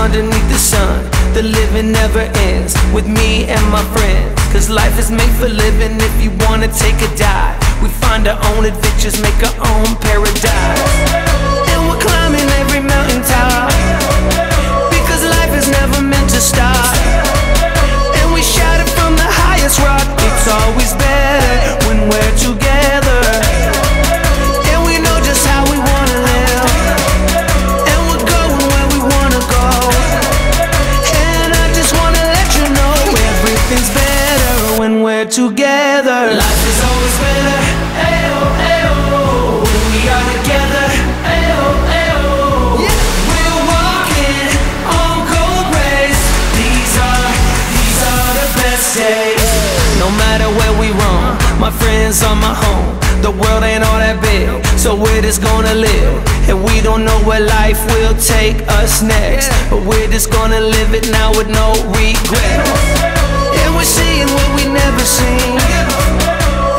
underneath the sun. The living never ends with me and my friends. Cause life is made for living if you wanna take a dive. We find our own adventures, make our own paradise. Together. Life is always better. Ayo, ayo. When we are together. Ayo, ayo. We're walking on. These are, these are the best days. No matter where we roam, my friends are my home. The world ain't all that big, so we're just gonna live. And we don't know where life will take us next. But we're just gonna live it now with no regret we're seeing what we never seen.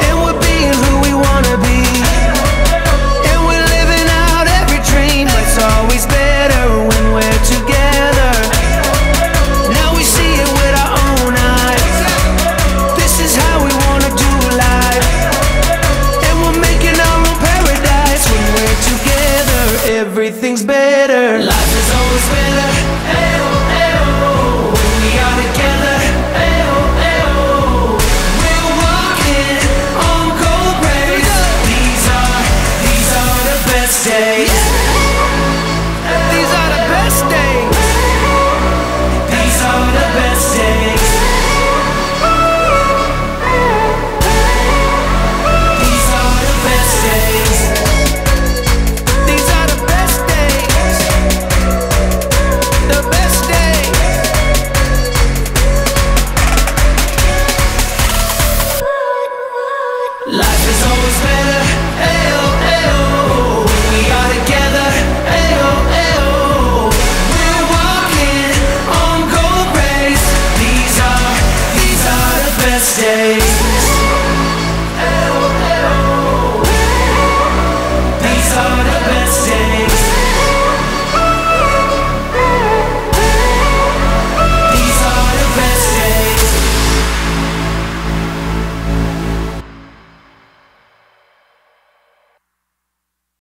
And we're being who we wanna be. And we're living out every dream. It's always better when we're together. Now we see it with our own eyes. This is how we wanna do life. And we're making our own paradise when we're together. Everything's better. Life Yeah. face